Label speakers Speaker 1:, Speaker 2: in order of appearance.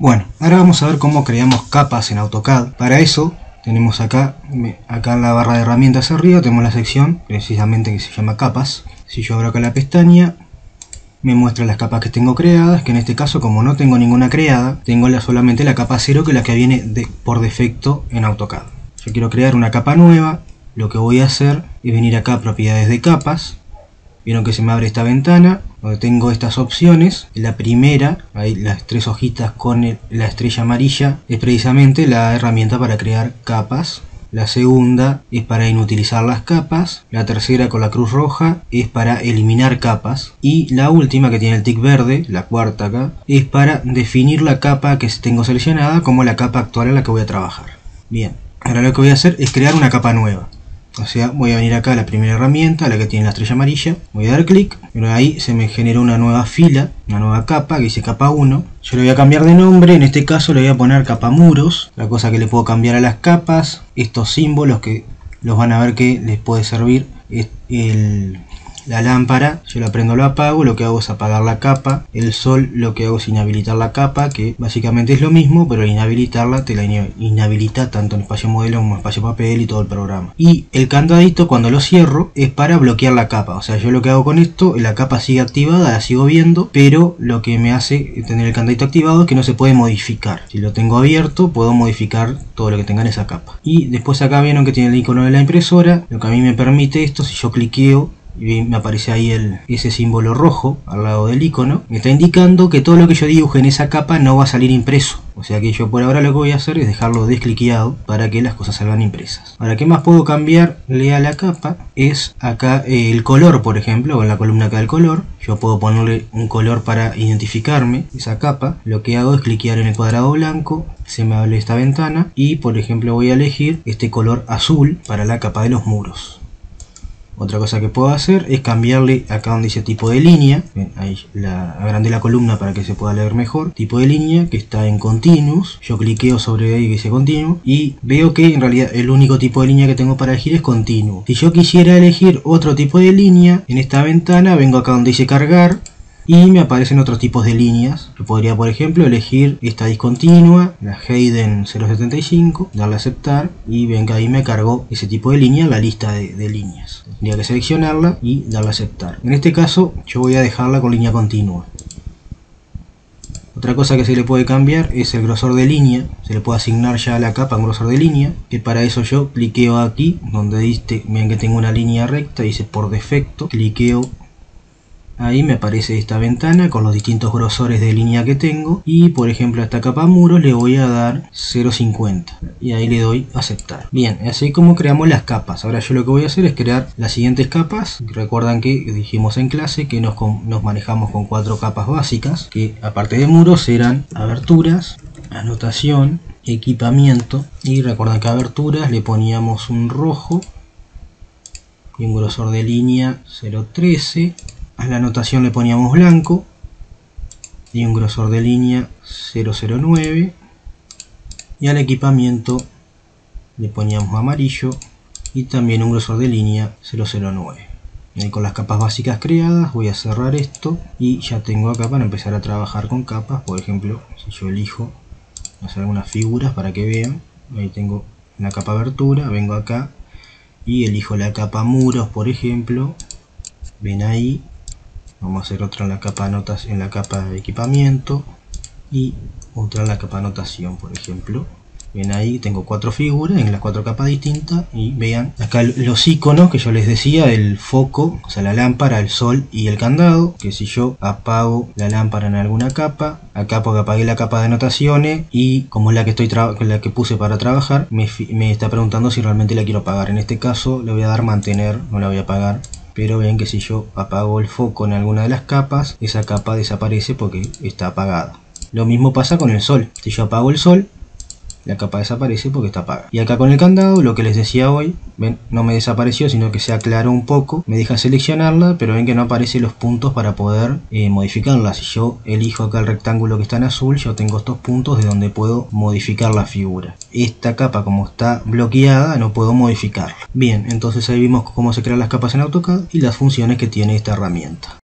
Speaker 1: Bueno, ahora vamos a ver cómo creamos capas en AutoCAD. Para eso tenemos acá, acá en la barra de herramientas arriba, tenemos la sección precisamente que se llama capas. Si yo abro acá la pestaña, me muestra las capas que tengo creadas, que en este caso como no tengo ninguna creada, tengo solamente la capa 0 que es la que viene por defecto en AutoCAD. Yo quiero crear una capa nueva, lo que voy a hacer es venir acá a propiedades de capas, vieron que se me abre esta ventana donde tengo estas opciones la primera, ahí las tres hojitas con la estrella amarilla es precisamente la herramienta para crear capas la segunda es para inutilizar las capas, la tercera con la cruz roja es para eliminar capas y la última que tiene el tic verde, la cuarta acá, es para definir la capa que tengo seleccionada como la capa actual en la que voy a trabajar. Bien, ahora lo que voy a hacer es crear una capa nueva. O sea, voy a venir acá a la primera herramienta, la que tiene la estrella amarilla, voy a dar clic, pero ahí se me generó una nueva fila, una nueva capa que dice capa 1. Yo le voy a cambiar de nombre, en este caso le voy a poner capa muros, la cosa que le puedo cambiar a las capas, estos símbolos que los van a ver que les puede servir el la lámpara, yo la prendo, lo apago, lo que hago es apagar la capa. El sol lo que hago es inhabilitar la capa, que básicamente es lo mismo, pero al inhabilitarla te la inhabilita tanto en espacio modelo como en espacio papel y todo el programa. Y el candadito cuando lo cierro es para bloquear la capa. O sea, yo lo que hago con esto, la capa sigue activada, la sigo viendo, pero lo que me hace tener el candadito activado es que no se puede modificar. Si lo tengo abierto, puedo modificar todo lo que tenga en esa capa. Y después acá vieron que tiene el icono de la impresora, lo que a mí me permite esto, si yo cliqueo y me aparece ahí el, ese símbolo rojo al lado del icono, me está indicando que todo lo que yo dibuje en esa capa no va a salir impreso. O sea que yo por ahora lo que voy a hacer es dejarlo descliqueado para que las cosas salgan impresas. Ahora, ¿qué más puedo cambiarle a la capa? Es acá el color, por ejemplo, en la columna acá del color. Yo puedo ponerle un color para identificarme esa capa. Lo que hago es cliquear en el cuadrado blanco, se me abre esta ventana y por ejemplo voy a elegir este color azul para la capa de los muros. Otra cosa que puedo hacer es cambiarle acá donde dice tipo de línea. ahí la, agrandé la columna para que se pueda leer mejor. Tipo de línea que está en continuous. Yo cliqueo sobre ahí que dice continuo. Y veo que en realidad el único tipo de línea que tengo para elegir es continuo. Si yo quisiera elegir otro tipo de línea, en esta ventana vengo acá donde dice cargar y me aparecen otros tipos de líneas. Yo podría, por ejemplo, elegir esta discontinua, la Hayden 075, darle a aceptar y ven que ahí me cargó ese tipo de línea la lista de, líneas. Tendría que seleccionarla y darle a aceptar. En este caso yo voy a dejarla con línea continua. Otra cosa que se le puede cambiar es el grosor de línea, se le puede asignar ya a la capa un grosor de línea, que para eso yo cliqueo aquí, donde dice, ven que tengo una línea recta, dice por defecto, cliqueo Ahí me aparece esta ventana con los distintos grosores de línea que tengo y por ejemplo a esta capa muros le voy a dar 0.50 y ahí le doy aceptar. Bien, así como creamos las capas. Ahora yo lo que voy a hacer es crear las siguientes capas. Recuerdan que dijimos en clase que nos, manejamos con cuatro capas básicas que aparte de muros eran aberturas, anotación, equipamiento y recuerdan que aberturas le poníamos un rojo y un grosor de línea 0.13 a la anotación le poníamos blanco y un grosor de línea 009 y al equipamiento le poníamos amarillo y también un grosor de línea 009 y con las capas básicas creadas voy a cerrar esto y ya tengo acá para empezar a trabajar con capas. Por ejemplo si yo elijo hacer algunas figuras para que vean ahí tengo la capa abertura vengo acá y elijo la capa muros por ejemplo. Ven ahí vamos a hacer otra en la capa notas en la capa de equipamiento y otra en la capa anotación por ejemplo. Ven ahí tengo cuatro figuras en las cuatro capas distintas y vean acá los iconos que yo les decía el foco o sea la lámpara el sol y el candado que si yo apago la lámpara en alguna capa acá porque apagué la capa de anotaciones y como es la que estoy la que puse para trabajar me, me está preguntando si realmente la quiero apagar. En este caso le voy a dar mantener no la voy a apagar pero ven que si yo apago el foco en alguna de las capas, esa capa desaparece porque está apagada. Lo mismo pasa con el sol. Si yo apago el sol, la capa desaparece porque está apagada. Y acá con el candado, lo que les decía hoy, ven, no me desapareció, sino que se aclaró un poco. Me deja seleccionarla, pero ven que no aparecen los puntos para poder eh, modificarla. Si yo elijo acá el rectángulo que está en azul, yo tengo estos puntos de donde puedo modificar la figura. Esta capa, como está bloqueada, no puedo modificarla. Bien, entonces ahí vimos cómo se crean las capas en AutoCAD y las funciones que tiene esta herramienta.